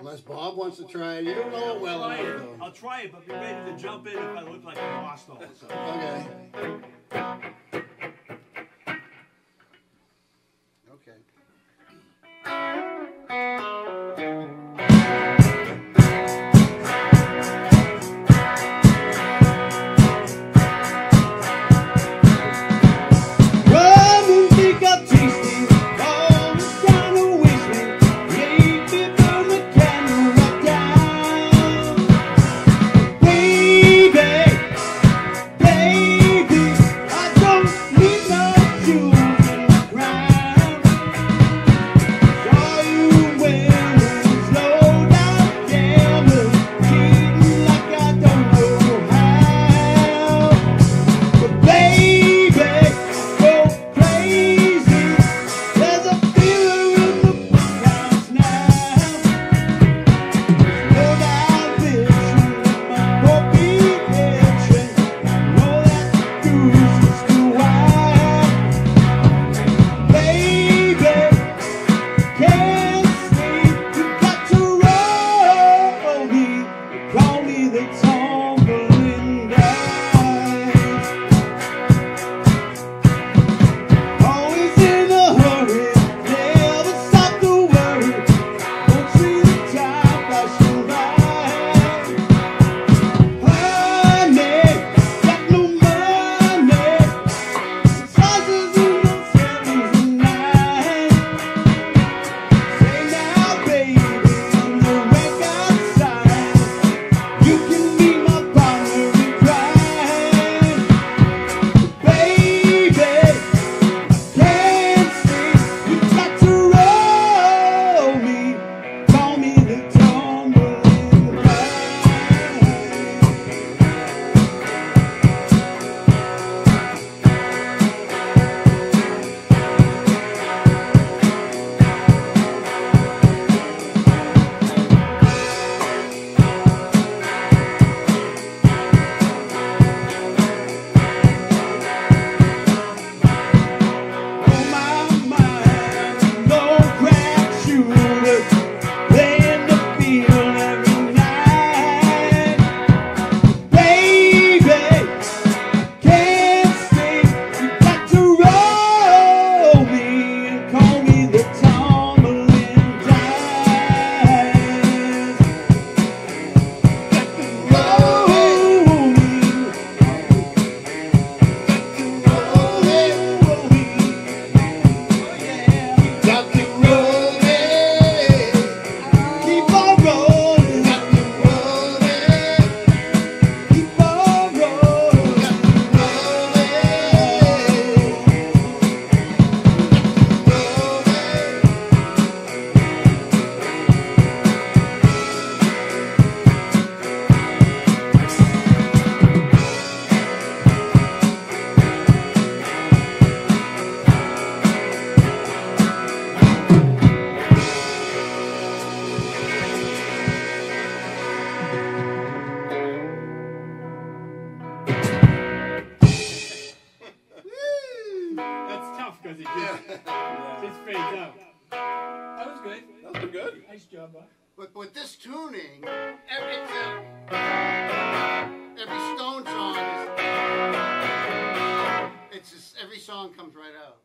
Unless Bob wants to try it, you don't know it well. I'll try it, I'll try it, but be ready to jump in if I look like a lost all of a sudden. Okay. yeah. it's fades out. That was good. That was good. Nice job, Bob. But with this tuning, every every Stone song is, it's just, every song comes right out.